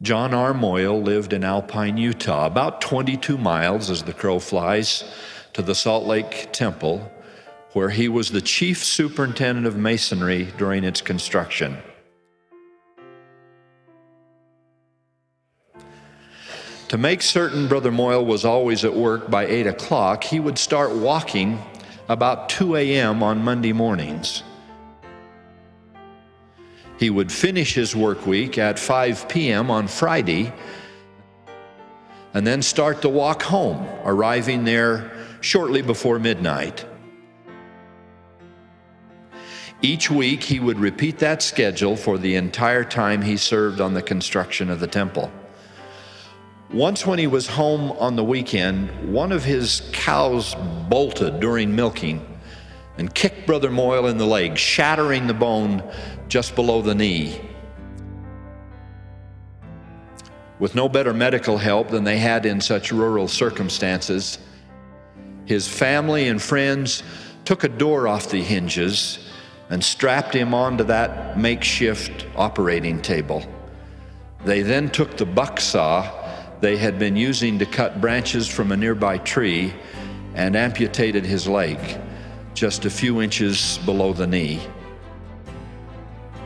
John R. Moyle lived in Alpine, Utah, about 22 miles as the crow flies to the Salt Lake Temple, where he was the chief superintendent of masonry during its construction. To make certain Brother Moyle was always at work by 8 o'clock, he would start walking about 2 a.m. on Monday mornings. He would finish his work week at 5 p.m. on Friday and then start the walk home, arriving there shortly before midnight. Each week, he would repeat that schedule for the entire time he served on the construction of the temple. Once, when he was home on the weekend, one of his cows bolted during milking and kicked Brother Moyle in the leg, shattering the bone just below the knee. With no better medical help than they had in such rural circumstances, his family and friends took a door off the hinges and strapped him onto that makeshift operating table. They then took the buck saw they had been using to cut branches from a nearby tree and amputated his leg just a few inches below the knee.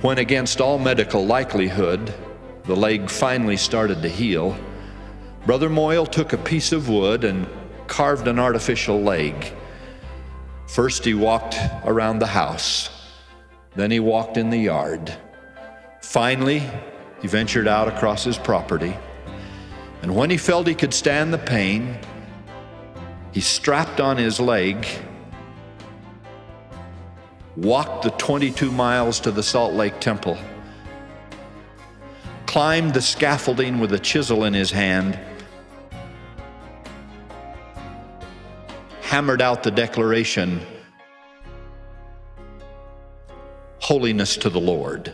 When, against all medical likelihood, the leg finally started to heal, Brother Moyle took a piece of wood and carved an artificial leg. First, he walked around the house, then, he walked in the yard. Finally, he ventured out across his property, and when he felt he could stand the pain, he strapped on his leg walked the 22 miles to the Salt Lake Temple, climbed the scaffolding with a chisel in his hand, hammered out the declaration Holiness to the Lord.